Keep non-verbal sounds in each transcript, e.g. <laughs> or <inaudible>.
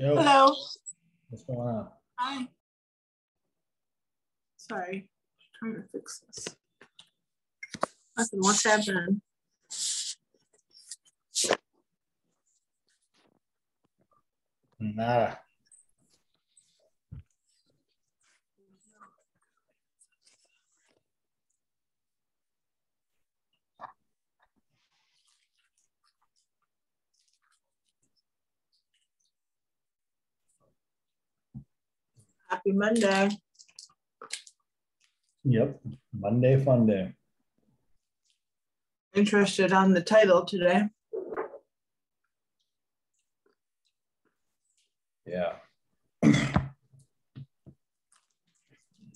Yo, Hello. what's going on? Hi. Sorry, trying to fix this. Nothing. What's happening? Nada. Happy Monday. Yep. Monday fun day. Interested on the title today. Yeah. <clears throat>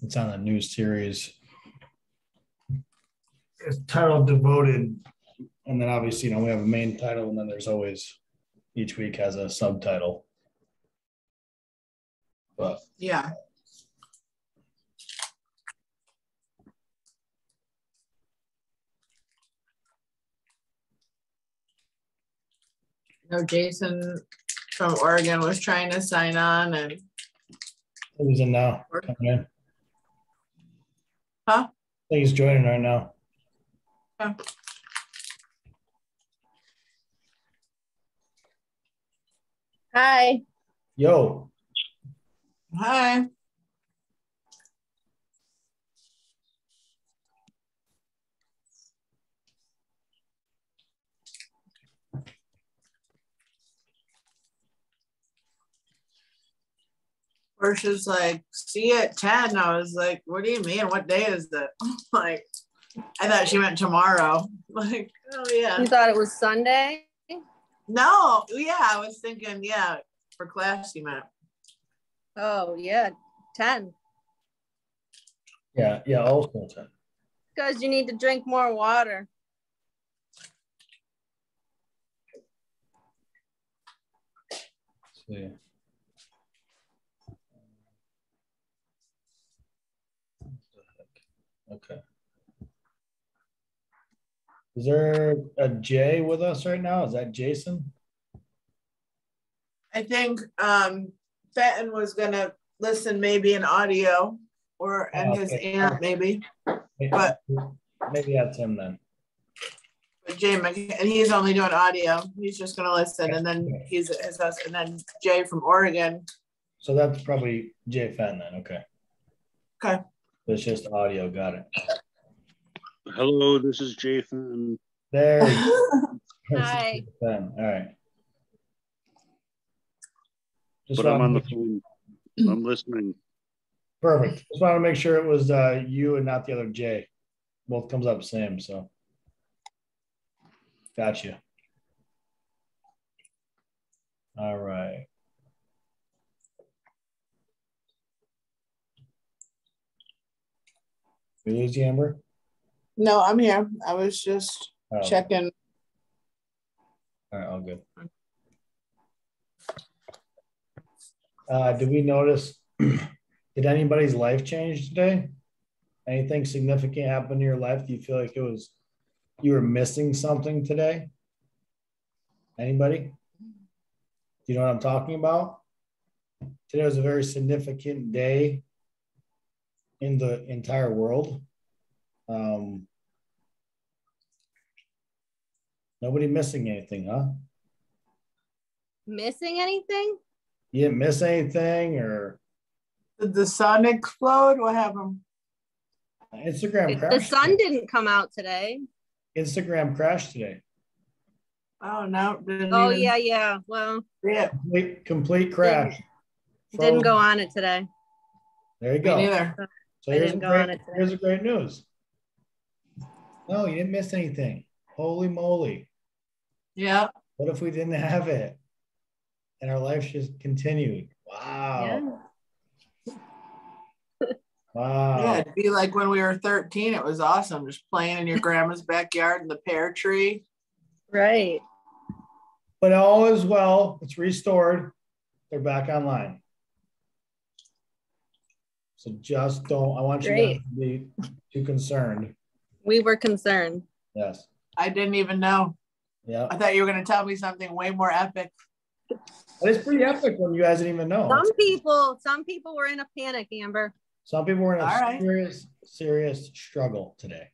It's on a new series. It's titled Devoted. And then obviously, you know, we have a main title, and then there's always each week has a subtitle. But Yeah. No, Jason from Oregon was trying to sign on and who's in now? Coming in. Huh? I think he's joining right now. Yeah. Hi. Yo, hi. Portia's like, see you at 10. I was like, what do you mean? What day is it? <laughs> like, I thought she meant tomorrow. <laughs> Like, oh yeah. You thought it was Sunday? No, yeah, I was thinking, yeah, for class you meant. Oh, yeah, 10. yeah, yeah, also ten. Because you need to drink more water. see. Okay. Is there a Jay with us right now? Is that Jason? I think um Fenton was gonna listen maybe in audio or and his Okay. aunt maybe. Maybe- But- Maybe that's him then. But Jay Mc- and he's only doing audio. He's just gonna listen and then he's his us and then Jay from Oregon. So that's probably Jay Fenton then, okay. Okay. It's just audio, got it. Hello, this is Jay Fenton. There. <laughs> Hi. All right. Just But I'm on the to- phone. <clears throat> I'm listening. Perfect. Just want to make sure it was uh, you and not the other Jay. Both comes up same, so. Gotcha. All right. We lose you, Amber? No, I'm here. I was just Oh, checking. All right, all good. Uh, did we notice, did anybody's life change today? Anything significant happen in your life? Do you feel like it was, you were missing something today? Anybody? Do you know what I'm talking about? Today was a very significant day in the entire world. Um, nobody missing anything, huh? Missing anything? You didn't miss anything or Did the sun explode? What happened? Instagram crashed. The crashed? sun didn't come out today. Instagram crashed today. Oh no, didn't Oh, even yeah, yeah. Well, yeah. Complete, complete crash. didn't go on it today. There you Me go. neither. So I here's, didn't the go on great, it today. here's the great news. No, you didn't miss anything. Holy moly. Yeah. What if we didn't have it? And our life just continued. Wow. <laughs> Wow. Yeah, it'd be like when we were 13. It was awesome, just playing in your grandma's <laughs> backyard in the pear tree. Right. But all is well. It's restored. They're back online. So just don't, I want you not to be too concerned. We were concerned. Yes. I didn't even know. Yeah. I thought you were going to tell me something way more epic. But it's pretty epic when you guys didn't even know. Some people, some people were in a panic, Amber. Some people were in a All right. serious, serious struggle today.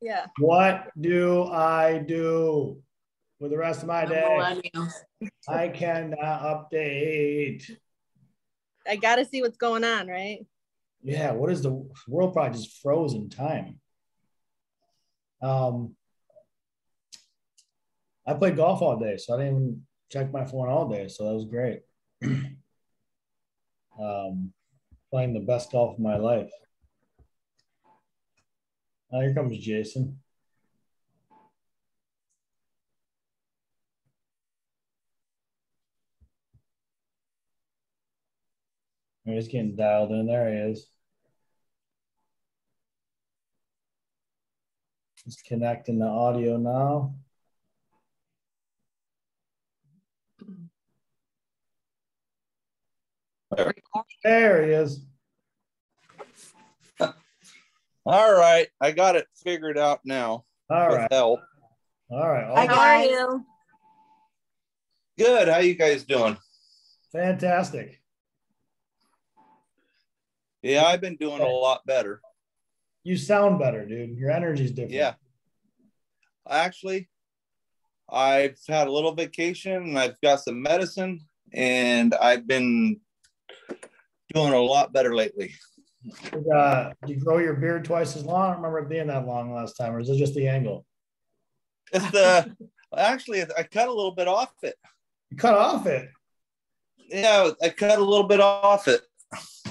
Yeah. What do I do with the rest of my day? I cannot update. I got to see what's going on, right? Yeah, what is the world probably just froze in time? Um, I played golf all day, so I didn't check my phone all day, so that was great. <clears throat> um, playing the best golf of my life. Oh, here comes Jason. He's getting dialed in. There he is. Just connecting the audio now. There he is. All right, I got it figured out now All with right. help. All right. Hi, How are you? Good. How you guys doing? Fantastic. Yeah, I've been doing a lot better. You sound better, dude. Your energy's different. Yeah. Actually, I've had a little vacation and I've got some medicine and I've been doing a lot better lately. Uh, do you grow your beard twice as long? I don't remember it being that long last time, or is it just the angle? It's the actually I cut a little bit off it. You cut off it. Yeah, I cut a little bit off it.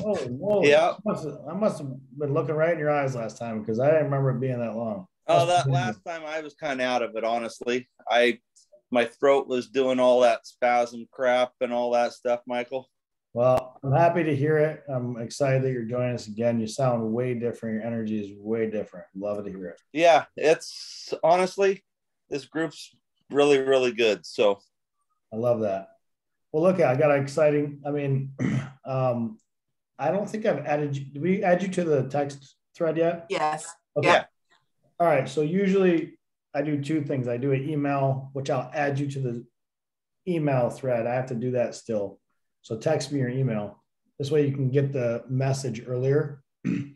Oh. Yeah. I must, have, I must have been looking right in your eyes last time because I didn't remember it being that long. Oh, that last time I was kind of out of it, honestly. I my throat was doing all that spasm crap and all that stuff, Michael. Well, I'm happy to hear it. I'm excited that you're joining us again. You sound way different. Your energy is way different. Love to hear it. Yeah, it's honestly this group's really, really good. So I love that. Well, look, I got an exciting. I mean, <clears throat> um, I don't think I've added you. Did we add you to the text thread yet? Yes. Okay. Yeah. All right. So usually I do two things. I do an email, which I'll add you to the email thread. I have to do that still. So text me your email. This way you can get the message earlier.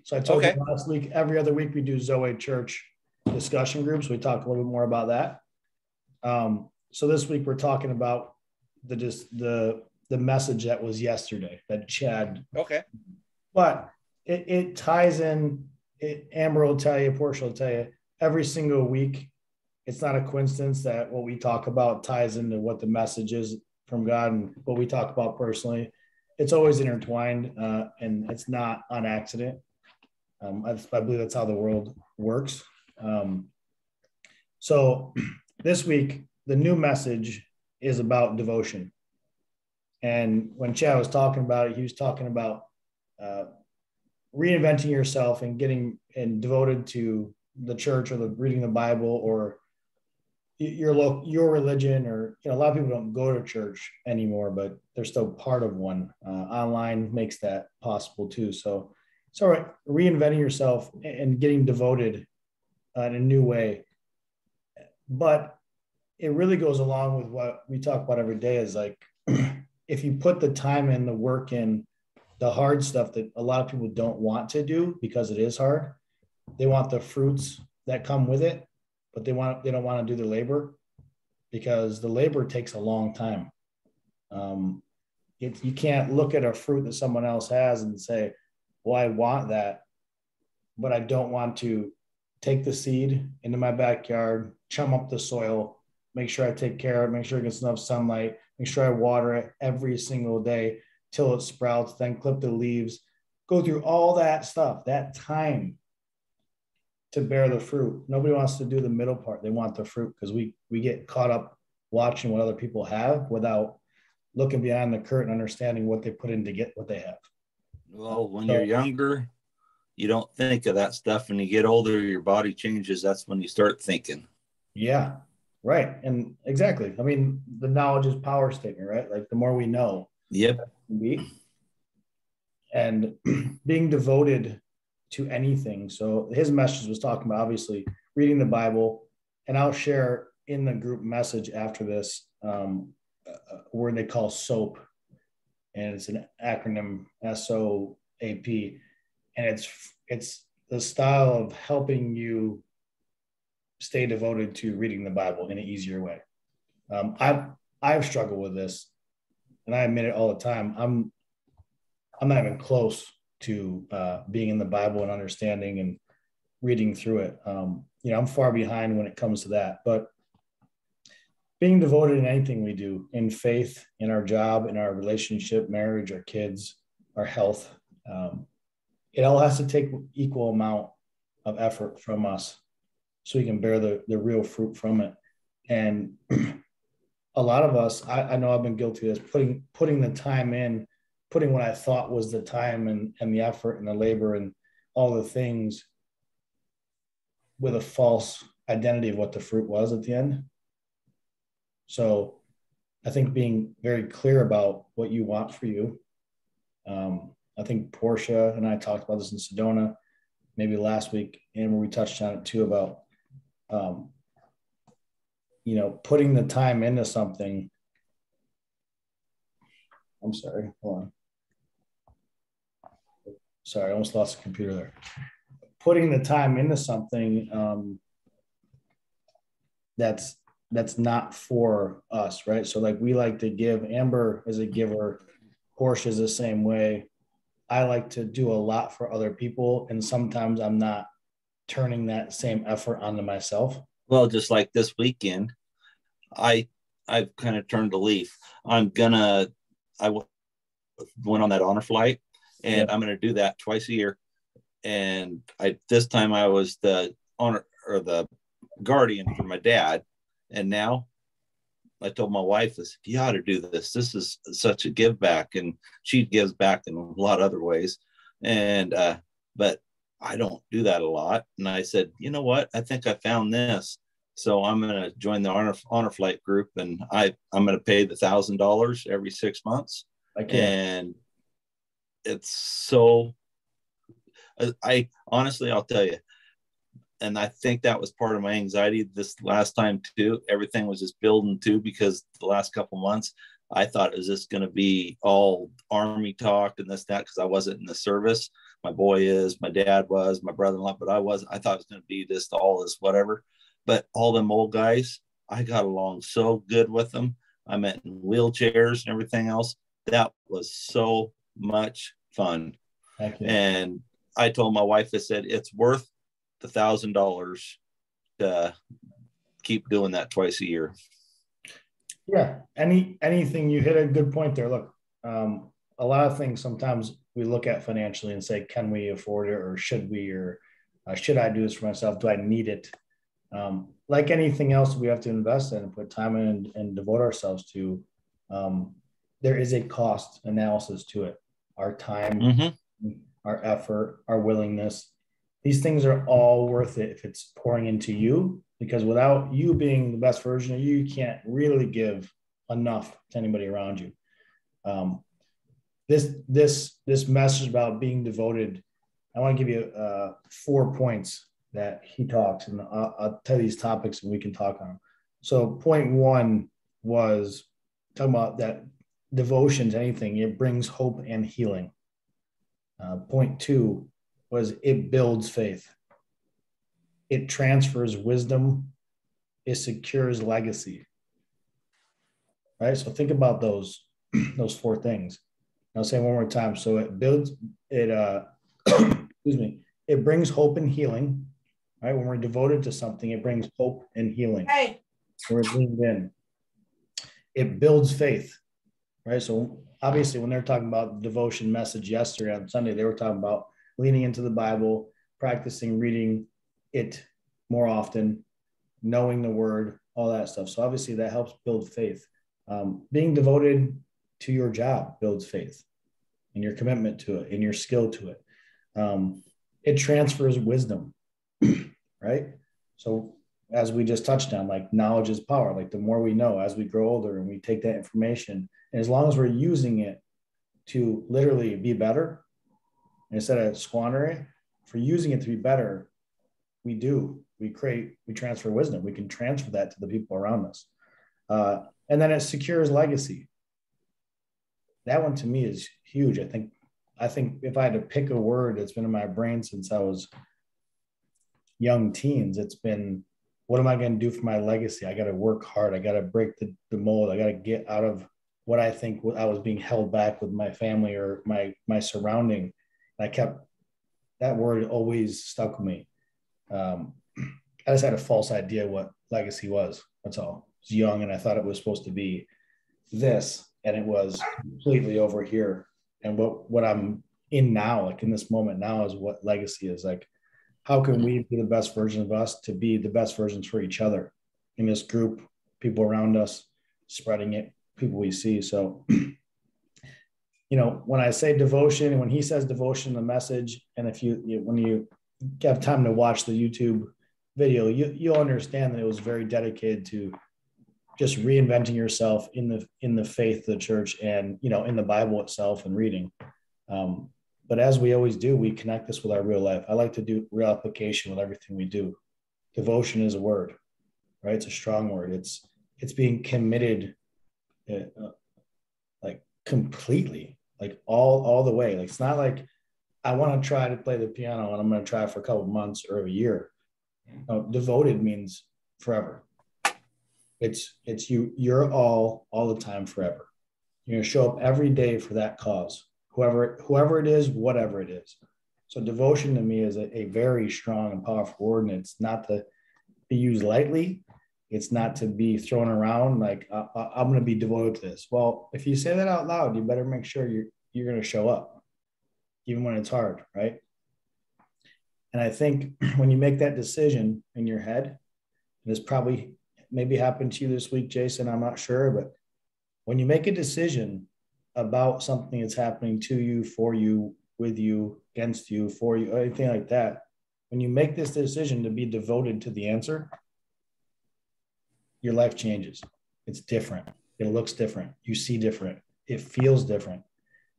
so I told Okay. you last week, every other week we do Zoe Church discussion groups. We talk a little bit more about that. Um, so this week we're talking about the just the the message that was yesterday that Chad okay. but it, it ties in it, amber will tell you portia will tell you every single week it's not a coincidence that what we talk about ties into what the message is from god and what we talk about personally it's always intertwined uh, and it's not on accident. Um, I, I believe that's how the world works. Um, so <clears throat> this week the new message is about devotion. And when chad was talking about it he was talking about uh, reinventing yourself and getting and devoted to the church or the reading the Bible or your local your religion or you know a lot of people don't go to church anymore, but they're still part of one. Uh, online makes that possible too. So so right, reinventing yourself and getting devoted uh, in a new way, but it really goes along with what we talk about every day. Is like <clears throat> if you put the time in, the work in, the hard stuff that a lot of people don't want to do because it is hard. They want the fruits that come with it, but they want they don't want to do the labor because the labor takes a long time. Um, it, you can't look at a fruit that someone else has and say, "Well, I want that," but I don't want to take the seed into my backyard, chum up the soil, make sure I take care of it, make sure it gets enough sunlight, make sure I water it every single day till it sprouts, then clip the leaves, go through all that stuff, that time to bear the fruit. Nobody wants to do the middle part. They want the fruit because we we get caught up watching what other people have without looking behind the curtain, understanding what they put in to get what they have. Well, when you're younger, you don't think of that stuff. When you get older, your body changes. That's when you start thinking. Yeah, right. And exactly. I mean, the knowledge is power statement, right? Like the more we know, Yep. be and <clears throat> being devoted to anything. So his message was talking about obviously reading the Bible, and I'll share in the group message after this um, a word they call SOAP, and it's an acronym S O A P, and it's it's the style of helping you stay devoted to reading the Bible in an easier way. Um, I've I've struggled with this, and I admit it all the time. I'm I'm not even close to uh, being in the Bible and understanding and reading through it. Um, you know, I'm far behind when it comes to that. But being devoted in anything we do, in faith, in our job, in our relationship, marriage, our kids, our health, um, it all has to take equal amount of effort from us so we can bear the, the real fruit from it. And <clears throat> a lot of us, I, I know I've been guilty of this, putting putting the time in, putting what I thought was the time and, and the effort and the labor and all the things with a false identity of what the fruit was at the end. So I think being very clear about what you want for you. Um, I think Portia and I talked about this in Sedona, maybe last week, and we touched on it too about, um, you know, putting the time into something. I'm sorry, hold on. Sorry, I almost lost the computer there. Putting the time into something um, that's that's not for us, right? So like we like to give. Amber is a giver. Portia is the same way. I like to do a lot for other people, and sometimes I'm not turning that same effort onto myself. Well, just like this weekend, I I've kind of turned a leaf. I'm gonna I went on that honor flight, and I'm gonna do that twice a year. And I this time I was the honor or the guardian for my dad, and now I told my wife, "This you ought to do this. This is such a give back," and she gives back in a lot of other ways. And uh, but I don't do that a lot. And I said, you know what? I think I found this. So I'm going to join the honor honor flight group, and I I'm going to pay the thousand dollars every six months. I can. And it's so. I, honestly, I'll tell you, and I think that was part of my anxiety this last time too. Everything was just building too because the last couple months I thought is this going to be all army talk and this that because I wasn't in the service. My boy is, my dad was, my brother-in-law, but I was. I thought it was going to be this all this whatever. But all them old guys, I got along so good with them. I met in wheelchairs and everything else. That was so much fun. Thank you. And I told my wife, I said, it's worth the thousand dollars to keep doing that twice a year. Yeah, any anything you hit a good point there. Look, um, a lot of things sometimes we look at financially and say, can we afford it, or should we, or uh, should I do this for myself? Do I need it? Um, like anything else, we have to invest in and put time in and, and devote ourselves to. Um, there is a cost analysis to it. Our time, Mm-hmm. our effort, our willingness. These things are all worth it if it's pouring into you, because without you being the best version of you, you can't really give enough to anybody around you. Um, this this this message about being devoted, I want to give you uh, four points that he talks, and I'll, I'll tell you these topics, and we can talk on them. So, point one was talking about that devotion to anything; it brings hope and healing. Uh, point two was it builds faith. It transfers wisdom. It secures legacy. Right. So think about those <clears throat> those four things. I'll say one more time. So it builds it. Uh, <clears throat> excuse me. It brings hope and healing. Right. When we're devoted to something, it brings hope and healing. Hey, We're leaned in. It builds faith. Right. So obviously, when they're talking about devotion message yesterday on Sunday, they were talking about leaning into the Bible, practicing reading it more often, knowing the word, all that stuff. So obviously that helps build faith. Um, being devoted to your job builds faith and your commitment to it and your skill to it. Um, it transfers wisdom, <clears throat> right? So as we just touched on, like knowledge is power. Like the more we know as we grow older and we take that information, and as long as we're using it to literally be better, instead of squandering, for using it to be better, we do. We create, we transfer wisdom. We can transfer that to the people around us. Uh, and then it secures legacy. That one to me is huge. I think I think if I had to pick a word that's been in my brain since I was young teens, it's been what am I going to do for my legacy? I got to work hard. I got to break the, the mold. I got to get out of what I think I was being held back with my family or my my surrounding. I kept that word always stuck with me. Um, I just had a false idea what legacy was. That's all. I was young and I thought it was supposed to be this, and it was completely over here. And what what I'm in now, like in this moment now, is what legacy is like how can we be the best version of us to be the best versions for each other in this group, people around us, spreading it, people we see. So, <clears throat> you know, when I say devotion, when he says devotion, the message, and if you, you when you have time to watch the YouTube video, you you'll understand that it was very dedicated to just reinventing yourself in the in the faith of the church and you know in the Bible itself and reading. Um, but as we always do, we connect this with our real life. I like to do real application with everything we do. Devotion is a word, right? It's a strong word. It's it's being committed, uh, like completely, like all all the way. Like it's not like I want to try to play the piano and I'm going to try for a couple months or a year. No, devoted means forever. It's it's you. You're all all the time forever. You're going to show up every day for that cause whoever whoever it is, whatever it is. So devotion to me is a, a very strong and powerful word, and it's not to be used lightly. It's not to be thrown around like uh, I'm going to be devoted to this. Well, if you say that out loud, you better make sure you're you're going to show up, even when it's hard, right? And I think <clears throat> when you make that decision in your head, and this probably maybe happened to you this week, Jason. I'm not sure, but when you make a decision about something that's happening to you, for you, with you, against you, for you, anything like that, when you make this decision to be devoted to the answer, your life changes. It's different. It looks different. You see different. It feels different.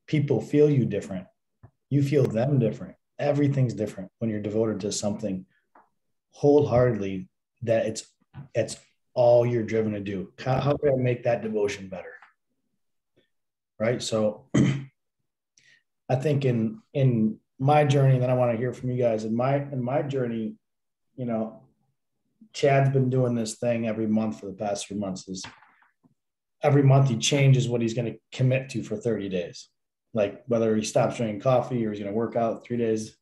People feel you different. You feel them different. Everything's different when you're devoted to something wholeheartedly that it's it's all you're driven to do. How, how can I make that devotion better? Right? So <clears throat> I think in in my journey, then I want to hear from you guys. In my in my journey, you know, Chad's been doing this thing every month for the past few months. Is every month he changes what he's going to commit to for 30 days. Like whether he stops drinking coffee or he's going to work out three days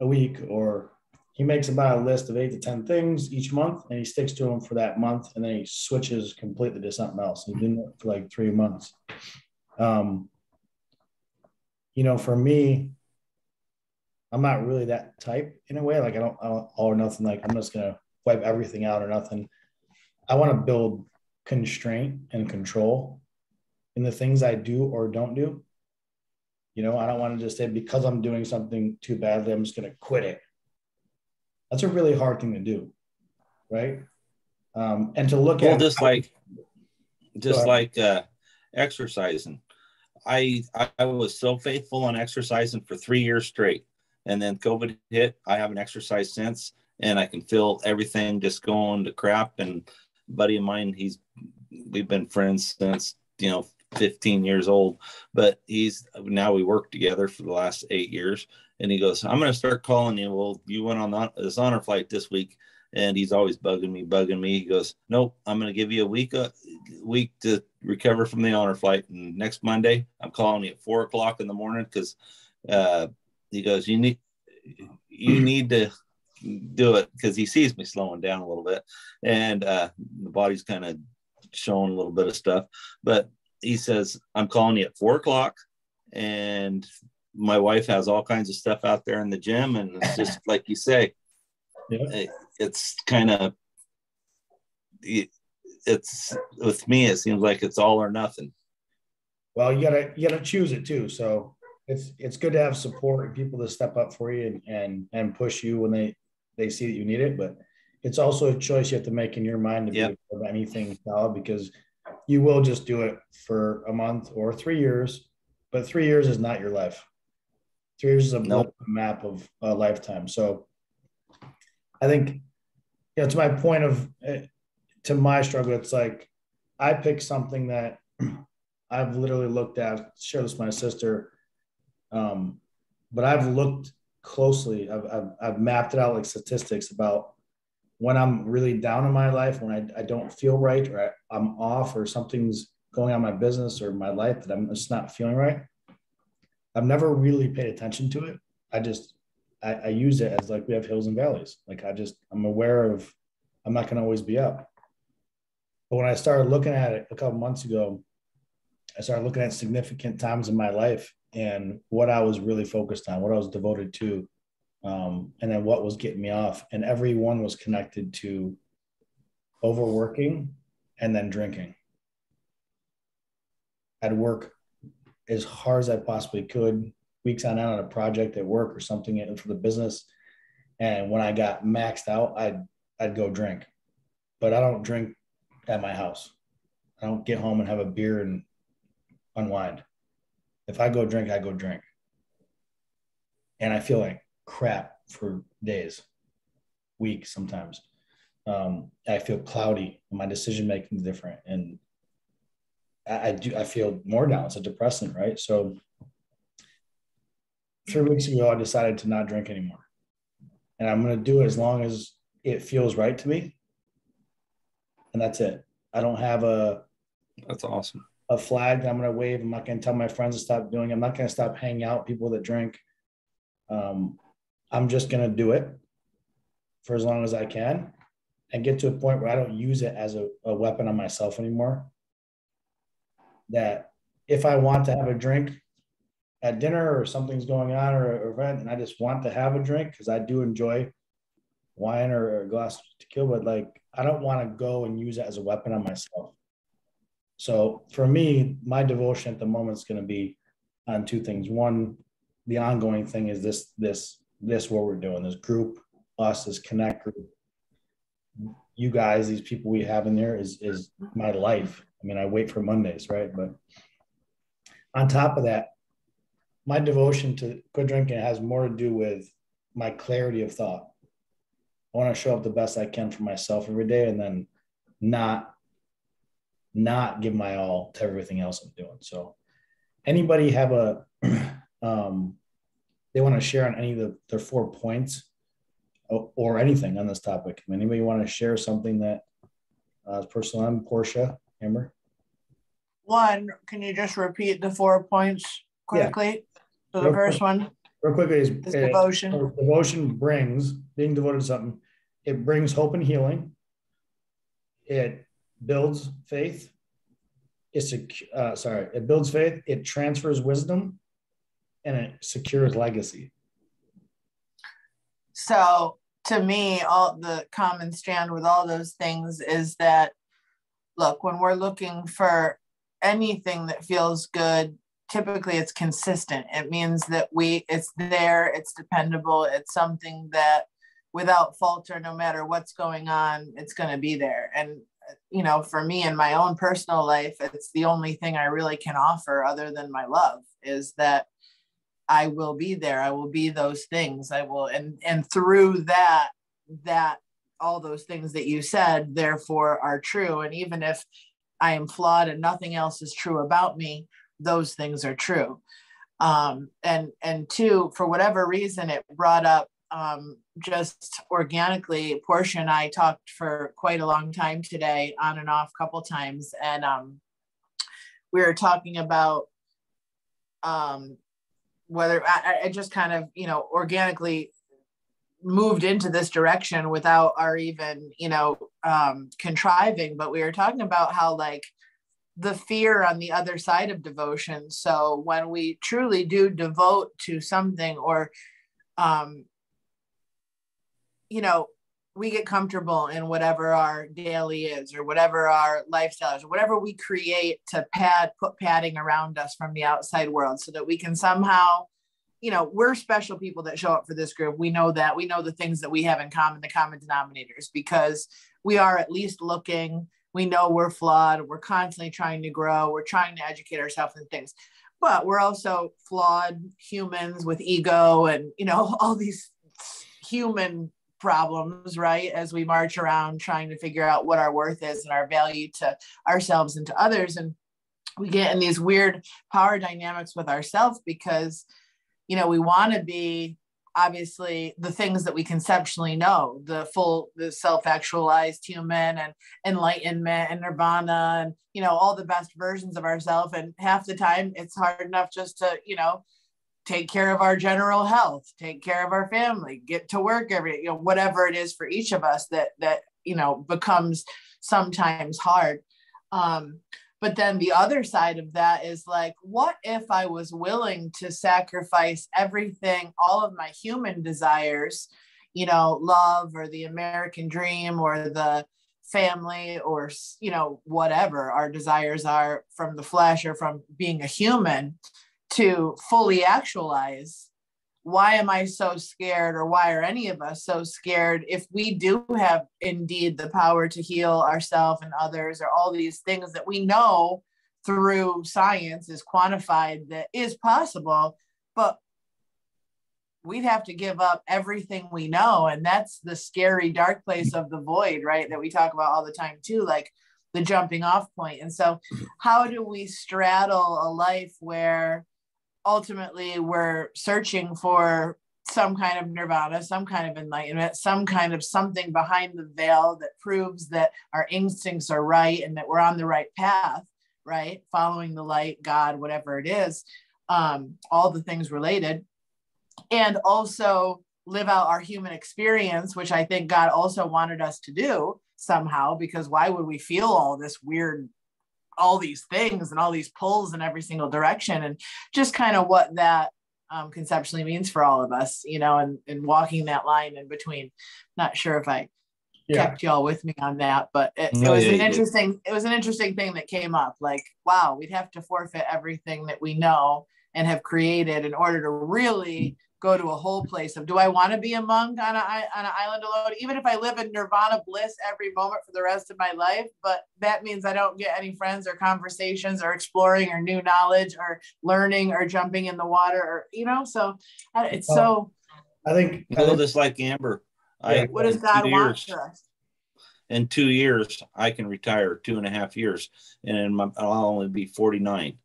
a week, or he makes about a list of eight to 10 things each month and he sticks to them for that month and then he switches completely to something else. He's been for like three months. Um, you know, for me, I'm not really that type in a way. Like I don't, I don't all or nothing. Like I'm just gonna wipe everything out or nothing. I want to build constraint and control in the things I do or don't do. You know, I don't want to just say because I'm doing something too badly, I'm just gonna quit it. That's a really hard thing to do, right? Um, and to look well, at just like just like uh exercising I I was so faithful on exercising for three years straight, and then COVID hit. I haven't exercised since, and I can feel everything just going to crap. And buddy of mine, he's we've been friends since you know 15 years old, but he's now we work together for the last eight years. And he goes, I'm going to start calling you. Well, you went on this honor flight this week and he's always bugging me, bugging me. He goes, "Nope, I'm going to give you a week, week to recover from the honor flight, and next Monday I'm calling you at four o'clock in the morning because uh, he goes, you need, you <clears throat> need to do it because he sees me slowing down a little bit, and uh, the body's kind of showing a little bit of stuff, but he says I'm calling you at four o'clock, and my wife has all kinds of stuff out there in the gym, and it's just <laughs> like you say." Yeah. it's kind of it's with me it seems like it's all or nothing. Well you gotta you gotta choose it too. So it's it's good to have support and people to step up for you and and, and push you when they they see that you need it. But it's also a choice you have to make in your mind to yep. be anything solid because you will just do it for a month or three years but three years is not your life. Three years is a nope. map of a lifetime. So I think, you know, to my point of, to my struggle, it's like I picked something that <clears throat> I've literally looked at, share this with my sister. Um, but I've looked closely, I've, I've, I've mapped it out like statistics about when I'm really down in my life, when I, I don't feel right or I, I'm off or something's going on my business or my life that I'm just not feeling right. I've never really paid attention to it. I just I, I use it as like we have hills and valleys. Like I just I'm aware of I'm not gonna always be up. But when I started looking at it a couple months ago, I started looking at significant times in my life and what I was really focused on, what I was devoted to, um, and then what was getting me off. And every one was connected to overworking and then drinking. I'd work as hard as I possibly could, weeks on end on a project at work or something for the business. And when I got maxed out, I'd I'd go drink. But I don't drink at my house. I don't get home and have a beer and unwind. If I go drink, I go drink. And I feel like crap for days, weeks sometimes. Um, I feel cloudy. My decision making is different, and I, I do. I feel more down. It's a depressant, right? So three weeks ago, I decided to not drink anymore, and I'm going to do it as long as it feels right to me, and that's it. I don't have a. That's awesome. A flag that I'm going to wave. I'm not going to tell my friends to stop doing. It. I'm not going to stop hanging out with people that drink. Um, I'm just going to do it for as long as I can and get to a point where I don't use it as a, a weapon on myself anymore. That if I want to have a drink at dinner or something's going on or an event and I just want to have a drink because I do enjoy wine or a glass tequila, but like I don't want to go and use it as a weapon on myself. So for me, my devotion at the moment is going to be on two things. One, the ongoing thing is this this this what we're doing this group us this connect group you guys these people we have in there is is my life i mean i wait for mondays right but on top of that my devotion to good drinking has more to do with my clarity of thought i want to show up the best i can for myself every day and then not not give my all to everything else i'm doing so anybody have a <clears throat> um, they want to share on any of the, their four points or, or anything on this topic. Anybody want to share something that uh, is personal on Portia, Amber? One, can you just repeat the four points quickly? Yeah. So the real first quick, one. Real quickly is, is devotion. devotion brings being devoted to something. It brings hope and healing. It builds faith. It's a uh, sorry. It builds faith. It transfers wisdom and it secures legacy. So to me, all the common strand with all those things is that look, when we're looking for anything that feels good, typically it's consistent. It means that we it's there, it's dependable, it's something that without falter, no matter what's going on, it's going to be there. And you know, for me in my own personal life, it's the only thing I really can offer other than my love is that I will be there. I will be those things. I will, and and through that, that all those things that you said, therefore, are true. And even if I am flawed and nothing else is true about me, those things are true. Um, and and two, for whatever reason, it brought up um, just organically. Portia and I talked for quite a long time today, on and off, a couple times, and um, we were talking about um, whether I, I just kind of you know organically moved into this direction without our even you know um, contriving but we were talking about how like the fear on the other side of devotion so when we truly do devote to something or um you know we get comfortable in whatever our daily is or whatever our lifestyle is or whatever we create to pad put padding around us from the outside world so that we can somehow you know we're special people that show up for this group. We know that. We know the things that we have in common the common denominators because we are at least looking. We know we're flawed. We're constantly trying to grow. We're trying to educate ourselves in things. But we're also flawed humans with ego and you know <laughs> all these human problems, right? As we march around trying to figure out what our worth is and our value to ourselves and to others. And we get in these weird power dynamics with ourselves because, you know, we want to be obviously the things that we conceptually know the full the self-actualized human and enlightenment and nirvana and you know all the best versions of ourselves and half the time it's hard enough just to you know take care of our general health take care of our family get to work every you know whatever it is for each of us that that you know becomes sometimes hard. Um but then the other side of that is like what if i was willing to sacrifice everything all of my human desires you know love or the american dream or the family or you know whatever our desires are from the flesh or from being a human to fully actualize why am I so scared, or why are any of us so scared if we do have indeed the power to heal ourselves and others, or all these things that we know through science is quantified that is possible, but we'd have to give up everything we know. And that's the scary dark place of the void, right? That we talk about all the time, too, like the jumping off point. And so, how do we straddle a life where ultimately we're searching for some kind of nirvana, some kind of enlightenment, some kind of something behind the veil that proves that our instincts are right and that we're on the right path, right? Following the light, God, whatever it is, um, all the things related. And also live out our human experience, which I think God also wanted us to do somehow, because why would we feel all this weird all these things and all these pulls in every single direction and just kind of what that um, conceptually means for all of us you know and, and walking that line in between not sure if i yeah. kept y'all with me on that but it, no, it was yeah, an interesting it was an interesting thing that came up like wow we'd have to forfeit everything that we know and have created in order to really go to a whole place of do I want to be a monk on, a, on an island alone, even if I live in nirvana bliss every moment for the rest of my life. But that means I don't get any friends or conversations or exploring or new knowledge or learning or jumping in the water or, you know, so uh, it's so. I think. I feel this like Amber. I, what does God want for us? In two years, I can retire two and a half years and I'll only be 49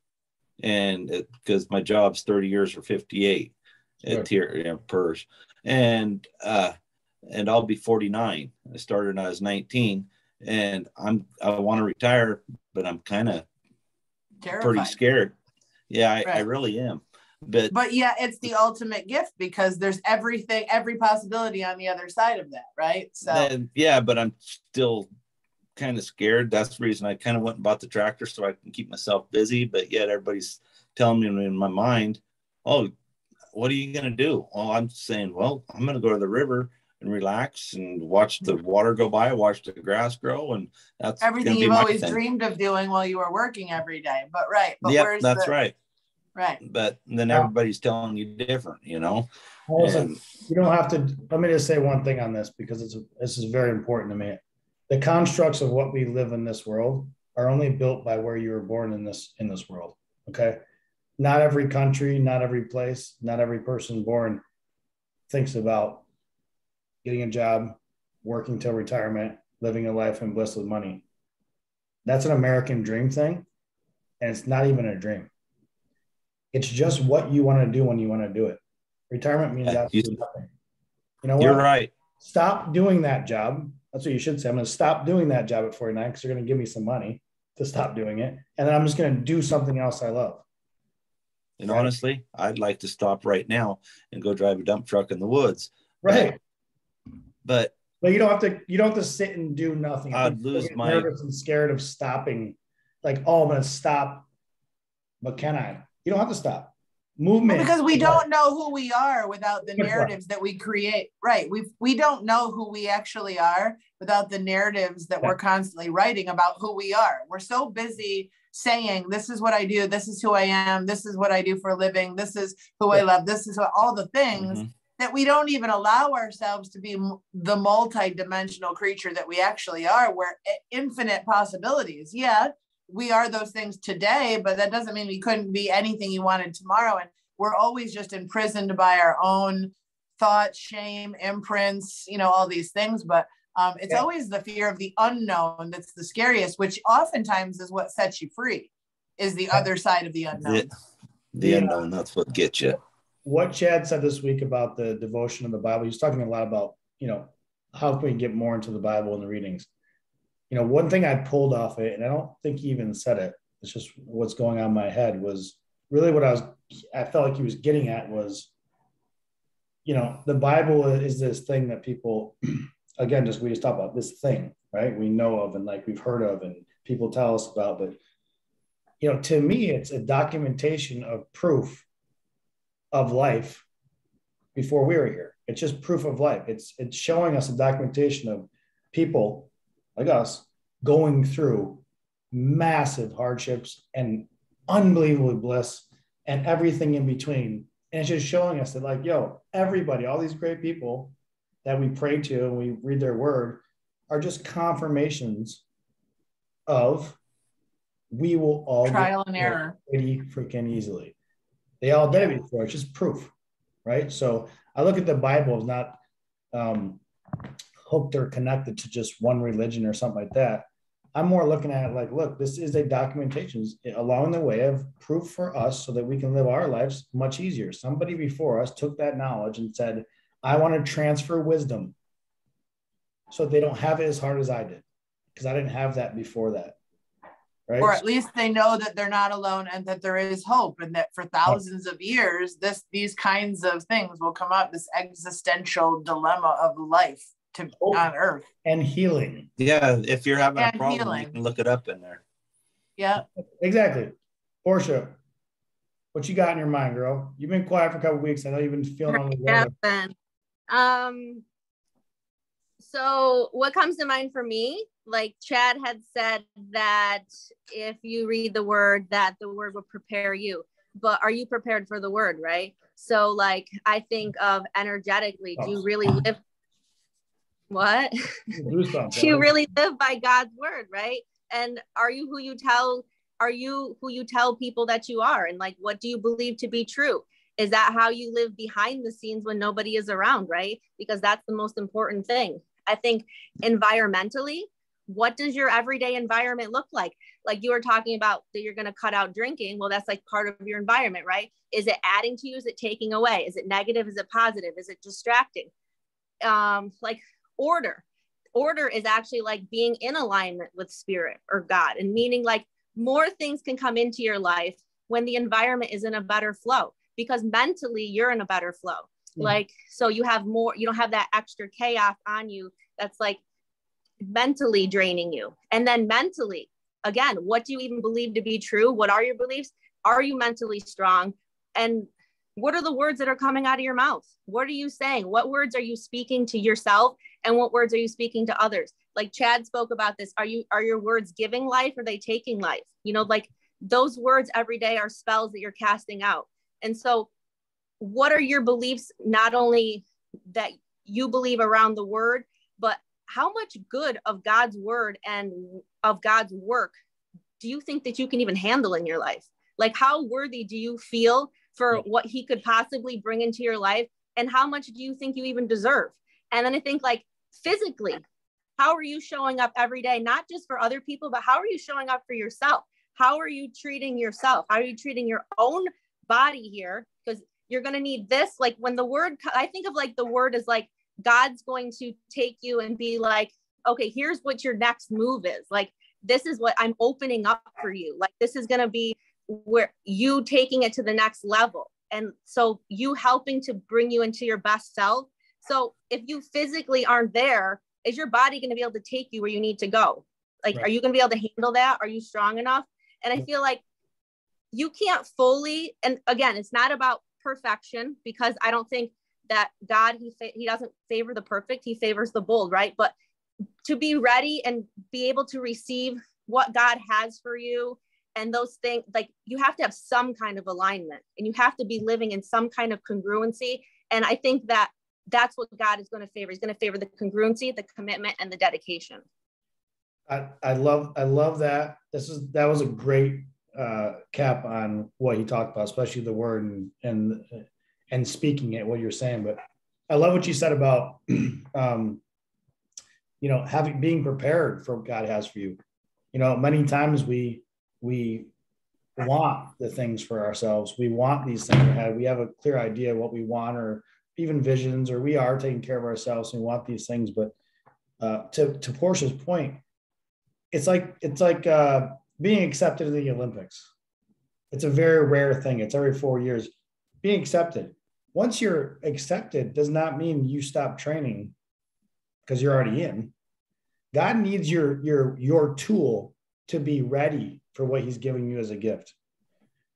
and because my job's 30 years or 58 at tier you know, PERS. And uh and I'll be 49. I started when I was 19 and I'm I want to retire, but I'm kind of pretty scared. Yeah, I, right. I really am. But but yeah, it's the ultimate gift because there's everything, every possibility on the other side of that, right? So and, yeah, but I'm still kind of scared. That's the reason I kind of went and bought the tractor so I can keep myself busy. But yet everybody's telling me in my mind, oh, what are you going to do? Well, I'm saying, well, I'm going to go to the river and relax and watch the mm-hmm. water go by, watch the grass grow, and that's everything you've always thing. dreamed of doing while you were working every day. But right, but yep, that's the, right. Right. But then everybody's telling you different, you know. and, you don't have to. Let me just say one thing on this because it's this is very important to me. The constructs of what we live in this world are only built by where you were born in this in this world. Okay not every country, not every place, not every person born thinks about getting a job, working till retirement, living a life in bliss with money. That's an American dream thing. And it's not even a dream. It's just what you want to do when you want to do it. Retirement means yeah, absolutely you, nothing. You know what? You're right. Stop doing that job. That's what you should say. I'm going to stop doing that job at 49 because they're going to give me some money to stop doing it. And then I'm just going to do something else I love. And right. honestly, I'd like to stop right now and go drive a dump truck in the woods. Right. But but you don't have to you don't have to sit and do nothing. I'd lose my nervous and scared of stopping. Like, oh, I'm gonna stop. But can I? You don't have to stop. Movement. Well, because we don't know who we are without the narratives that we create. Right. We we don't know who we actually are without the narratives that we're constantly writing about who we are. We're so busy saying this is what i do. This is who i am. This is what i do for a living. This is who i love. This is what, all the things mm-hmm. that we don't even allow ourselves to be the multi-dimensional creature that we actually are where infinite possibilities. Yeah we are those things today but that doesn't mean we couldn't be anything you wanted tomorrow. And we're always just imprisoned by our own thoughts, shame, imprints, you know, all these things. But um, it's Yeah. always the fear of the unknown that's the scariest, which oftentimes is what sets you free, is the other side of the unknown. The, the Yeah. unknown, that's what gets you. what Chad said this week about the devotion of the Bible, he was talking a lot about, you know, how can we get more into the Bible and the readings? You know, one thing I pulled off it, and I don't think he even said it, it's just what's going on in my head was really what I was, I felt like he was getting at was, you know, the Bible is this thing that people, again, just we just talk about this thing, right? We know of and like we've heard of and people tell us about, but, you know, to me, it's a documentation of proof of life before we were here. It's just proof of life. It's it's showing us a documentation of people like us going through massive hardships and unbelievable bliss and everything in between. And it's just showing us that, like, yo, everybody, all these great people that we pray to and we read their word are just confirmations of we will all Trial and error. pretty freaking easily. They all did it before. It's just proof, right? So I look at the Bible as not um, hooked or connected to just one religion or something like that. I'm more looking at it like, look, this is a documentation along the way of proof for us so that we can live our lives much easier. Somebody before us took that knowledge and said, I want to transfer wisdom so they don't have it as hard as I did because I didn't have that before that. Right. or at least they know that they're not alone and that there is hope and that for oh. thousands of years this these kinds of things will come up this existential dilemma of life to Hope. on earth and healing. Yeah, if you're having a problem, healing. you can look it up in there. yeah Exactly. Portia, what you got in your mind, girl? You've been quiet for a couple weeks. I know you've been feeling on the Yeah, weather. then. Um, so what comes to mind for me, like Chad had said that if you read the word, that the word will prepare you. But are you prepared for the word, right? So like I think of energetically, do you really live what? <laughs> Do you really live by God's word, right? And are you who you tell are you who you tell people that you are and like what do you believe to be true? Is that how you live behind the scenes when nobody is around, right? Because that's the most important thing. I think environmentally, what does your everyday environment look like? Like you were talking about that you're going to cut out drinking. Well, that's like part of your environment, right? Is it adding to you? Is it taking away? Is it negative? Is it positive? Is it distracting? Um, like order. Order is actually like being in alignment with spirit or God, and meaning like more things can come into your life when the environment is in a better flow because mentally you're in a better flow. Mhm. Like, so you have more, you don't have that extra chaos on you that's like mentally draining you. And then mentally, again, what do you even believe to be true? What are your beliefs? Are you mentally strong? And what are the words that are coming out of your mouth? What are you saying? What words are you speaking to yourself? And what words are you speaking to others? Like Chad spoke about this. Are you are your words giving life or are they taking life? You know, like those words every day are spells that you're casting out. And so what are your beliefs not only that you believe around the word, but how much good of God's word and of God's work do you think that you can even handle in your life? Like, how worthy do you feel for what He could possibly bring into your life? And how much do you think you even deserve? And then I think, like, physically, how are you showing up every day, not just for other people, but how are you showing up for yourself? How are you treating yourself? How are you treating your own body here? Because you're going to need this. Like, when the word, I think of like the word is like, God's going to take you and be like, okay, here's what your next move is. Like, this is what I'm opening up for you. Like, this is going to be where you taking it to the next level. And so, you helping to bring you into your best self. So, if you physically aren't there, is your body going to be able to take you where you need to go? Like, Right. are you going to be able to handle that? Are you strong enough? And I feel like you can't fully, and again, it's not about perfection because I don't think that God he he doesn't favor the perfect, he favors the bold, right? But to be ready and be able to receive what God has for you and those things like you have to have some kind of alignment and you have to be living in some kind of congruency and I think that that's what God is going to favor. He's going to favor the congruency, the commitment and the dedication. I, I love I love that. This is that was a great uh, cap on what he talked about, especially the word and and and speaking it, what you're saying. But I love what you said about, <clears throat> um, you know, having being prepared for what God has for you. You know, many times we we want the things for ourselves. We want these things ahead. We have a clear idea what we want, or even visions, or we are taking care of ourselves and we want these things. But uh, to to Portia's point, it's like it's like uh, being accepted in the Olympics. It's a very rare thing. It's every four years. Being accepted. Once you're accepted, does not mean you stop training because you're already in. God needs your your your tool to be ready for what He's giving you as a gift.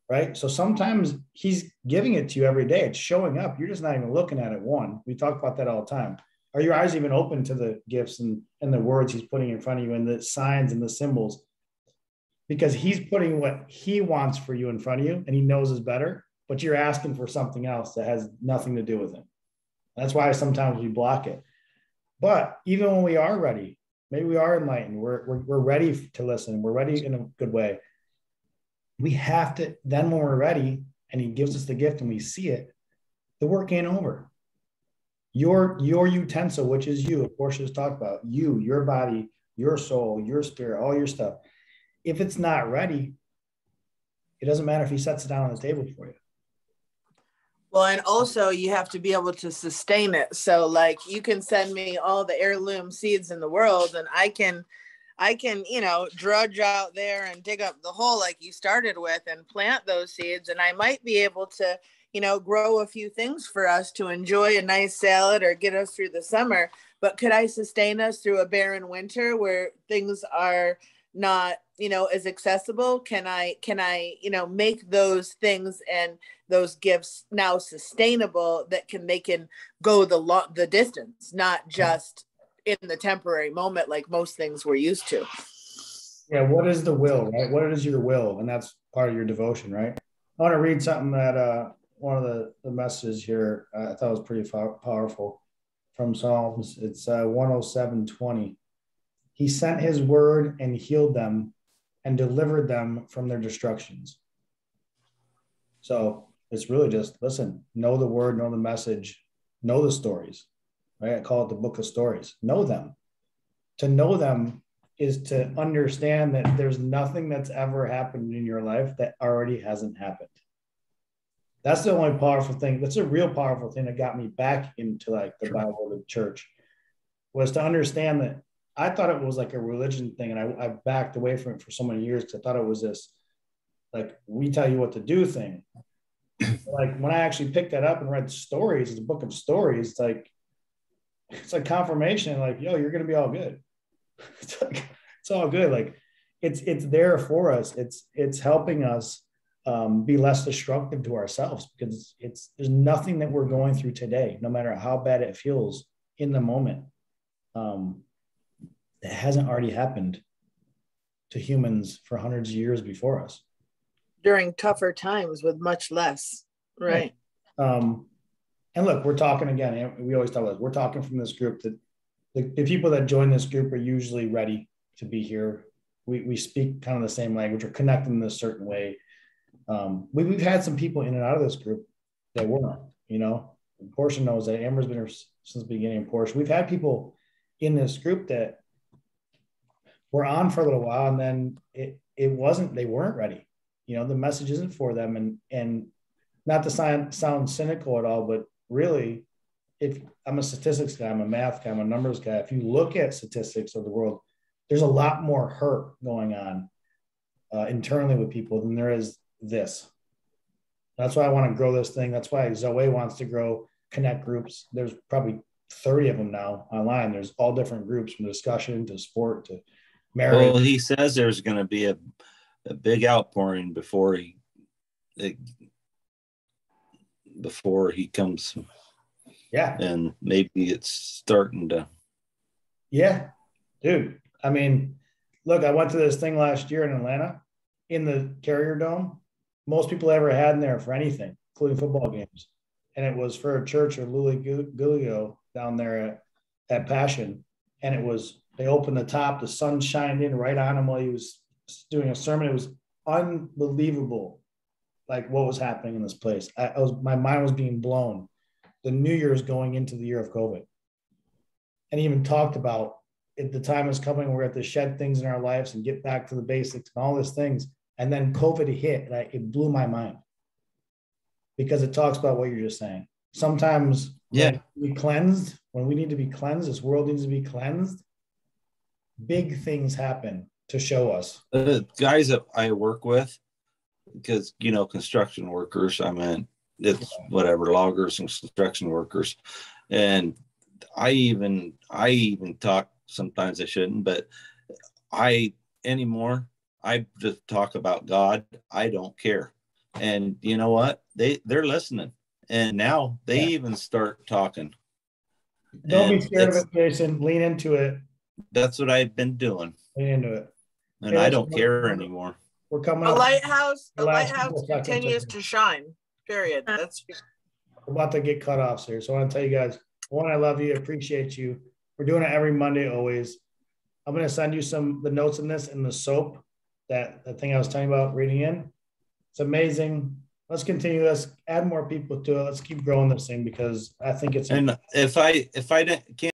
Right. So sometimes He's giving it to you every day. It's showing up. You're just not even looking at it. One, we talk about that all the time. Are your eyes even open to the gifts and, and the words He's putting in front of you and the signs and the symbols? Because he's putting what he wants for you in front of you and he knows is better, but you're asking for something else that has nothing to do with him. That's why sometimes we block it. But even when we are ready, maybe we are enlightened, we're, we're, we're ready to listen, we're ready in a good way. We have to, then when we're ready and he gives us the gift and we see it, the work ain't over. Your, your utensil, which is you, of course, just talked about you, your body, your soul, your spirit, all your stuff if it's not ready, it doesn't matter if he sets it down on the table for you. Well, and also you have to be able to sustain it. So like you can send me all the heirloom seeds in the world and I can I can, you know, drudge out there and dig up the hole like you started with and plant those seeds and I might be able to, you know, grow a few things for us to enjoy a nice salad or get us through the summer, but could I sustain us through a barren winter where things are not you know as accessible can i can i you know make those things and those gifts now sustainable that can they can go the lot the distance not just in the temporary moment like most things we're used to. Yeah what is the will right? What is your will? And that's part of your devotion right? I want to read something that uh one of the the messages here i thought was pretty powerful from psalms. It's uh 107 20 he sent his word and healed them and delivered them from their destructions. So it's really just listen, know the word, know the message, know the stories, right? I call it the book of stories. Know them. To know them is to understand that there's nothing that's ever happened in your life that already hasn't happened. That's the only powerful thing. That's a real powerful thing that got me back into like the Bible, the church, was to understand that I thought it was like a religion thing, and I, I backed away from it for so many years because I thought it was this like we tell you what to do thing. <clears throat> like when I actually picked that up and read stories, it's a book of stories. It's like it's like confirmation, like yo, you're gonna be all good. <laughs> It's like it's all good. Like it's it's there for us. It's it's helping us um, be less destructive to ourselves because it's, it's there's nothing that we're going through today, no matter how bad it feels in the moment. Um, that hasn't already happened to humans for hundreds of years before us. During tougher times with much less right, right. Um, and look we're talking again we always tell us we're talking from this group that the, the people that join this group are usually ready to be here. We, we speak kind of the same language or connect in a certain way. Um, we, we've had some people in and out of this group that weren't you know? Portia knows that Amber's been here since the beginning of Portia. We've had people in this group that were on for a little while and then it, it wasn't they weren't ready. You know the message isn't for them and and not to sound, sound cynical at all but really if i'm a statistics guy i'm a math guy i'm a numbers guy if you look at statistics of the world there's a lot more hurt going on uh, internally with people than there is this. That's why i want to grow this thing. That's why zoe wants to grow connect groups. There's probably 30 of them now online. There's all different groups from discussion to sport to marriage. Well, he says there's going to be a, a big outpouring before he it, before he comes. Yeah, and maybe it's starting to. Yeah, dude. I mean, look, I went to this thing last year in Atlanta, in the Carrier Dome. Most people ever had in there for anything, including football games, and it was for a church of Louis Giglio down there at, at Passion, and it was they opened the top, the sun shined in right on him while he was doing a sermon. It was unbelievable, like what was happening in this place. I, I was my mind was being blown. the New year is going into the year of COVID. And he even talked about if the time is coming, we're going to shed things in our lives and get back to the basics and all these things. And then COVID hit, and I, it blew my mind because it talks about what you're just saying. Sometimes, Yeah. we cleansed when we need to be cleansed. This world needs to be cleansed. Big things happen to show us. the guys that I work with, because you know, construction workers, I mean, it's whatever, loggers and construction workers. And I even I even talk sometimes I shouldn't, but I anymore, I just talk about God. I don't care. And you know what? They they're listening. And now they Yeah. even start talking. Don't be scared of it, Jason. Lean into it. That's what I've been doing. Into it. And Yeah, I don't what- care anymore. We're coming A up. lighthouse, a lighthouse couple seconds, I continues to shine, period. Uh-huh. That's, We're about to get cut off here. So I want to tell you guys, one, I love you, appreciate you. We're doing it every Monday, always. I'm gonna send you some the notes in this and the soap that the thing I was telling you about reading in. It's amazing. Let's continue Let's Add more people to it. Let's keep growing this thing because I think it's And if I if I didn't can't